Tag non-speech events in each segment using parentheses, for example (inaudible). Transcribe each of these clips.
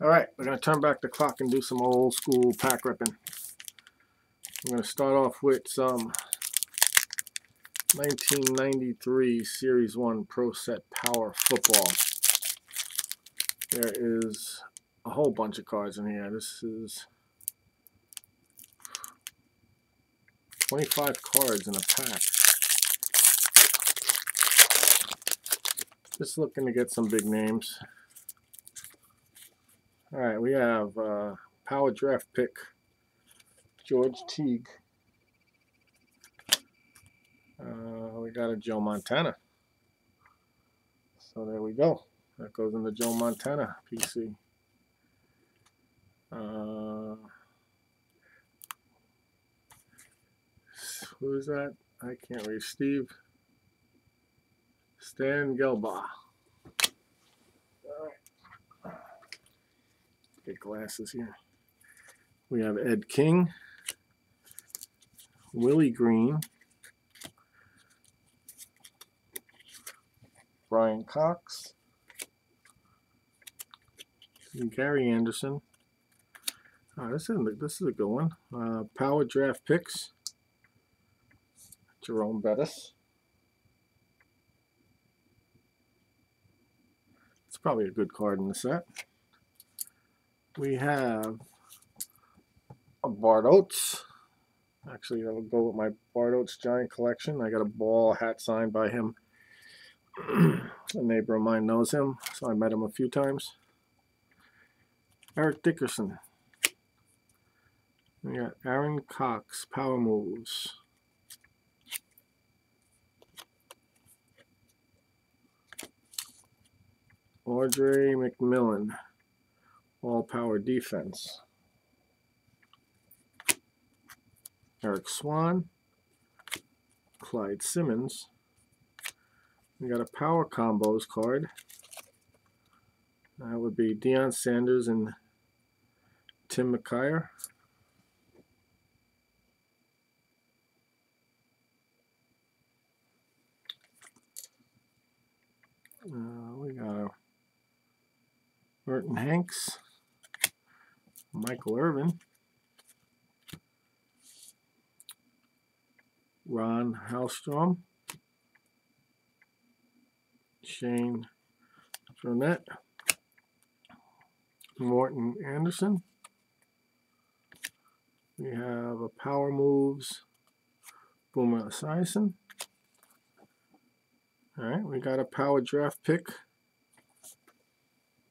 All right, we're going to turn back the clock and do some old school pack ripping. I'm going to start off with some 1993 Series 1 Pro Set Power Football. There is a whole bunch of cards in here. This is 25 cards in a pack. Just looking to get some big names. All right, we have uh, power draft pick George Teague. Uh, we got a Joe Montana. So there we go. That goes in the Joe Montana PC. Uh, who is that? I can't read. Steve. Stan Gelbaugh. Get glasses here. We have Ed King, Willie Green, Brian Cox, Gary Anderson. Oh, this is a, this is a good one. Uh, power draft picks. Jerome Bettis. It's probably a good card in the set we have a Bart Oates. Actually, I'll go with my Bart Oates Giant Collection. I got a ball hat signed by him. (clears throat) a neighbor of mine knows him, so I met him a few times. Eric Dickerson. We got Aaron Cox, Power Moves. Audray McMillian all power defense. Eric Swann, Clyde Simmons. We got a power combos card. That would be Deion Sanders and Tim McKyer. Uh, we got a Merton Hanks. Michael Irvin, Ron Hallstrom, Shane Dronett, Morten Andersen. We have a Power Moves Boomer Esiason. All right, we got a power draft pick.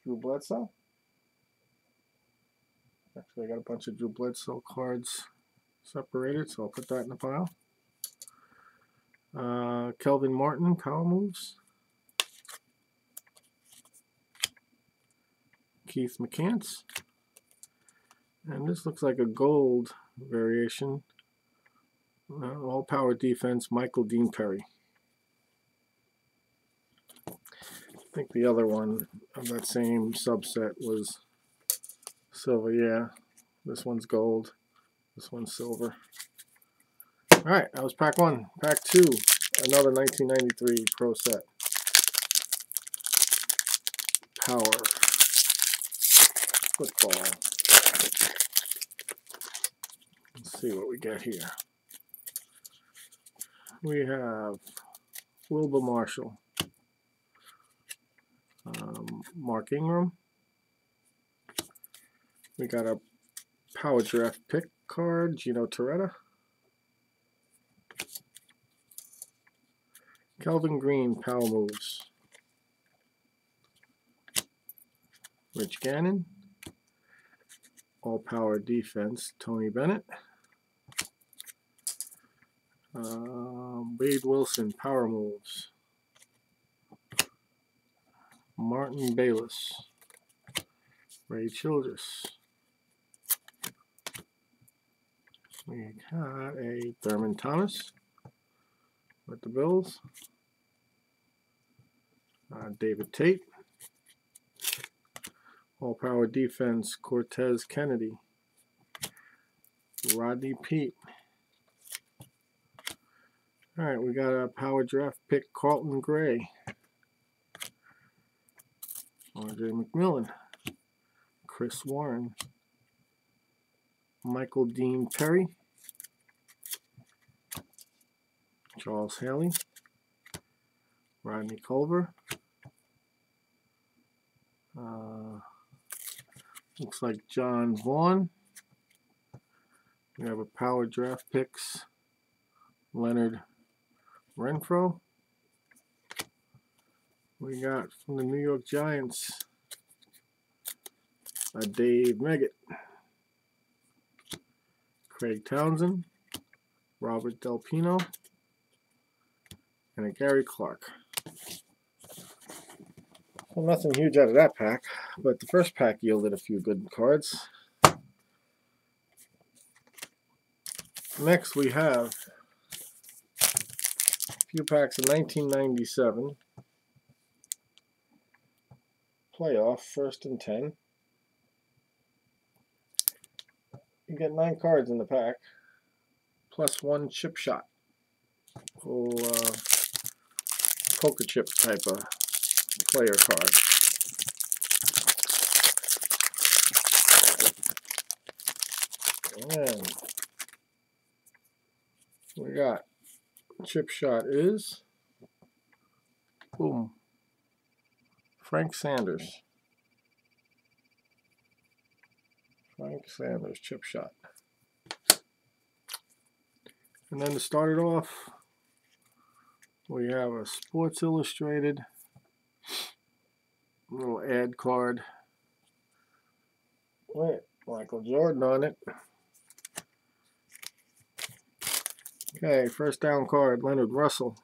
Drew Bledsoe. Actually, I got a bunch of Drew Bledsoe cards separated, so I'll put that in the pile. Uh, Kelvin Martin, power moves. Keith McCants. And this looks like a gold variation. Uh, all power defense, Michael Dean Perry. I think the other one of that same subset was Silver, yeah. This one's gold. This one's silver. All right, that was pack one. Pack two, another 1993 Pro Set. Power. Football. Let's see what we get here. We have Wilber Marshall. Um, Mark Ingram. We got a power draft pick card, Gino Torretta. Kelvin Green, power moves. Rich Gannon. All power defense, Tony Bennett. Uh, Wade Wilson, power moves. Martin Bayless. Ray Childress. We got a Thurman Thomas with the Bills. Uh, David Tate. All power defense, Cortez Kennedy. Rodney Peete. All right, we got a power draft pick, Carlton Gray. RJ McMillan. Chris Warren, Michael Dean Perry, Charles Haley, Rodney Culver, uh, looks like Jon Vaughn. We have a power draft picks, Leonard Renfro. We got from the New York Giants, a Dave Meggett, Craig Townsend, Robert Delpino, and a Gary Clark. Well, nothing huge out of that pack, but the first pack yielded a few good cards. Next, we have a few packs of 1997 playoff, first and 10. You get nine cards in the pack, plus one chip shot. Full uh, poker chip type of player card. And we got chip shot is boom Frank Sanders. Frank Sanders chip shot. And then to start it off, we have a Sports Illustrated little ad card with Michael Jordan on it. Okay, first down card, Leonard Russell.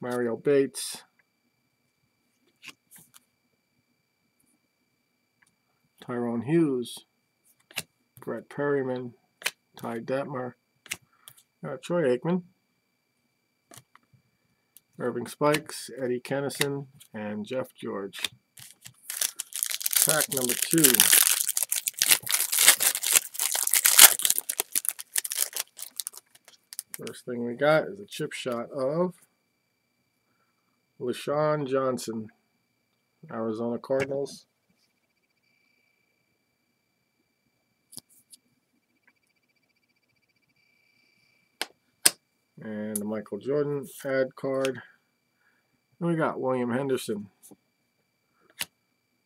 Mario Bates. Tyrone Hughes. Bret Perriman. Ty Detmer. Uh, Troy Aikman. Irving Spikes, Eddie Kennison, and Jeff George. Pack number two. First thing we got is a chip shot of LeShon Johnson, Arizona Cardinals. and the Michael Jordan ad card. And we got William Henderson,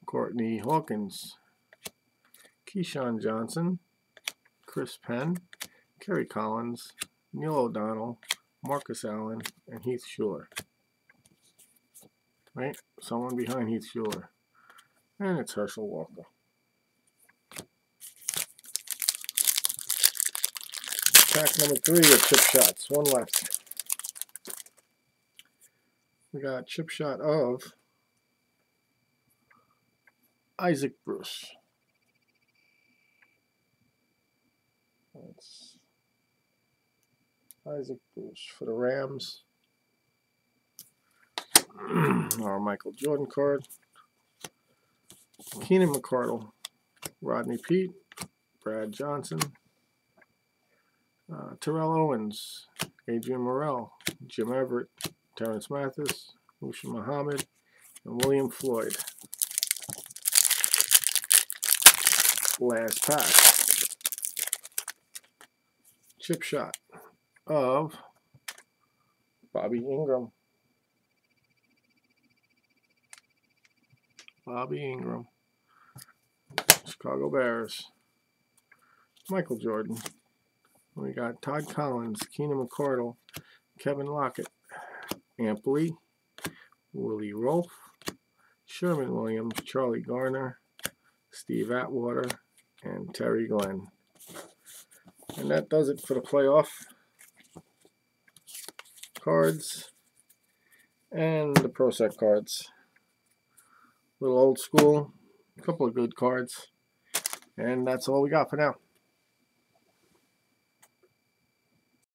Courtney Hawkins, Keyshawn Johnson, Chris Penn, Kerry Collins, Neil O'Donnell, Marcus Allen, and Heath Shuler. Right? Someone behind Heath Shuler. And it's Herschel Walker. Pack number three of chip shots. One left. We got chip shot of Isaac Bruce. Isaac Bruce for the Rams. (clears throat) Our Michael Jordan card. Keenan McCardell, Rodney Peete. Brad Johnson, uh, Terrell Owens, Adrian Murrell, Jim Everett, Terance Mathis, Muhsin Muhammad, and William Floyd. Last pack. Chip shot of Bobby Engram. Bobby Engram. Chicago Bears. Michael Jordan. We got Todd Collins, Keenan McCardell, Kevin Lockett, Ampley, Willie Rolfe, Sherman Williams, Charlie Garner, Steve Atwater, and Terry Glenn. And that does it for the playoff cards and the Pro Set cards. A little old school, a couple of good cards, and that's all we got for now.